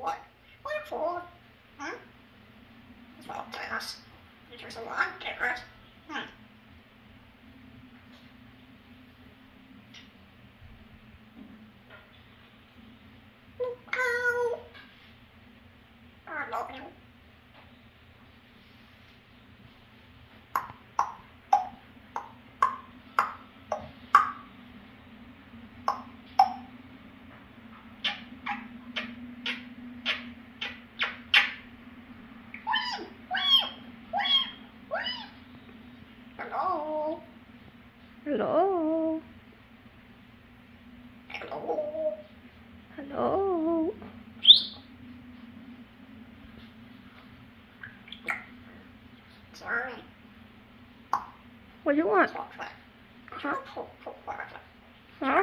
What? What fool. Hmm? Well, Dennis, there's a lot different. Hmm. Love you. Hello? Hello? Hello? Sorry. What do you want? Huh? Huh?